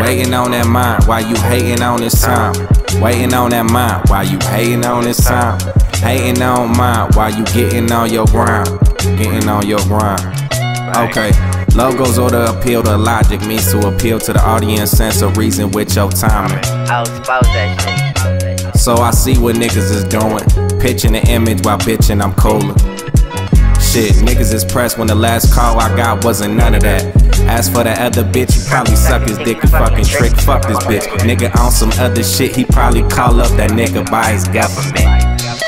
Waiting on that mind while you hating on this time. Waiting on that mind while you hating on this time. Hating on mine while you getting on your grind. Getting on your grind. Okay. Logos or the appeal to logic means to appeal to the audience sense of reason with your timing. I'll expose that shit. So I see what niggas is doing. Pitching the image while bitching I'm cooler. Shit, niggas is pressed when the last call I got wasn't none of that. As for the other bitch, you probably suck his dick and fucking trick. Fuck this bitch. Nigga on some other shit, he probably call up that nigga by his government.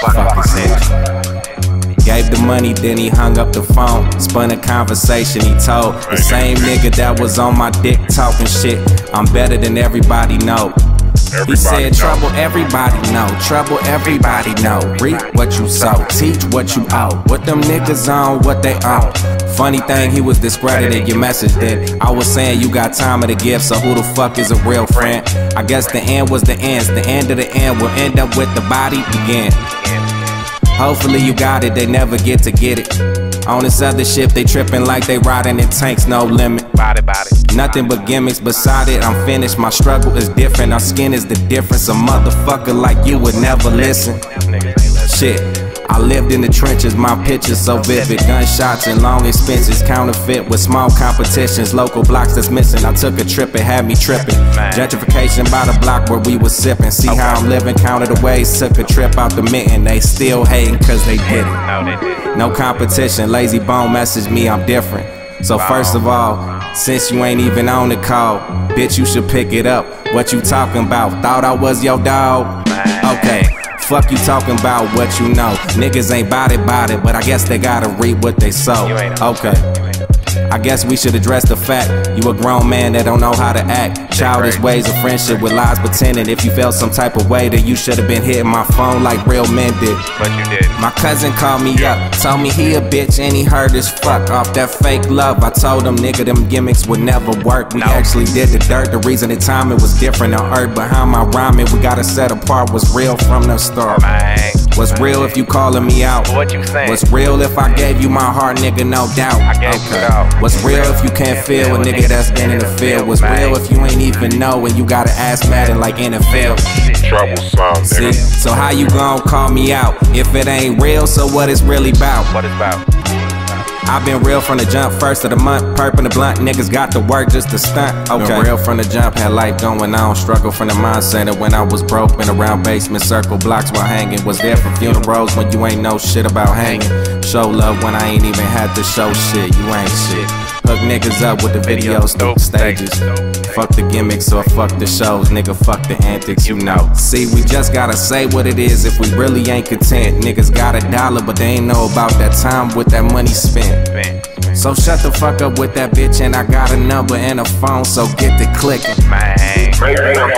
Fuck his head. Gave the money, then he hung up the phone. Spun a conversation he told the same nigga that was on my dick talking shit. I'm better than everybody know. He said, Trouble everybody know, trouble everybody know. Reap what you sow, teach what you owe. What them niggas on, what they own. Funny thing, he was discredited your message then. I was saying you got time of the gift, so who the fuck is a real friend? I guess the end was the ends, the end of the end will end up with the body begin. Hopefully you got it, they never get to get it. On this other ship, they tripping like they riding in tanks, no limit. Body, body. Nothing but gimmicks beside it, I'm finished. My struggle is different, our skin is the difference. A motherfucker like you would never listen. Shit. I lived in the trenches, my pictures so vivid. Gunshots and long expenses, counterfeit with small competitions. Local blocks that's missing. I took a trip, it had me tripping. Gentrification by the block where we was sipping. See how I'm living, counted away. Took a trip out the mitten. They still hating cause they did it. No. No competition, lazy bone message me, I'm different. So first of all, since you ain't even on the call, bitch, you should pick it up. What you talking about? Thought I was your dog? Okay. Fuck you talking about what you know. Niggas ain't bout it, bout it, but I guess they gotta read what they sow. You ain't Okay. I guess we should address the fact you a grown man that don't know how to act. Childish ways of friendship with lies pretending. If you felt some type of way, that you should have been hitting my phone like real men did. But you did. My cousin called me up, told me he a bitch and he heard as fuck off that fake love. I told him, nigga, them gimmicks would never work. We No. actually did the dirt. The reason the timing was different on earth behind my rhyming, we gotta set apart was real from the start. Man. What's real if you calling me out? What you saying? What's real if I gave you my heart, nigga? No doubt. I gave you it all. What's real if you can't feel a nigga that's been in the field? What's real if you ain't even know and you gotta ask Madden like NFL? Troublesome, See, nigga. so how you gon' call me out if it ain't real? So what it's really about? What it's about? I've been real from the jump, first of the month. Perp in the blunt, niggas got to work just to stunt. Okay. Been real from the jump, had life going on. Struggle from the mindset of when I was broke. Been around basement, circle blocks while hanging. Was there for funerals when you ain't know shit about hanging. Show love when I ain't even had to show shit. You ain't shit. Hook niggas up with the videos, dope stages. Fuck the gimmicks or fuck the shows, nigga. Fuck the antics, you know. See, we just gotta say what it is if we really ain't content. Niggas got a dollar, but they ain't know about that time with that money spent. So shut the fuck up with that bitch, and I got a number and a phone, so get to clicking. Man. Maybe I'm fucking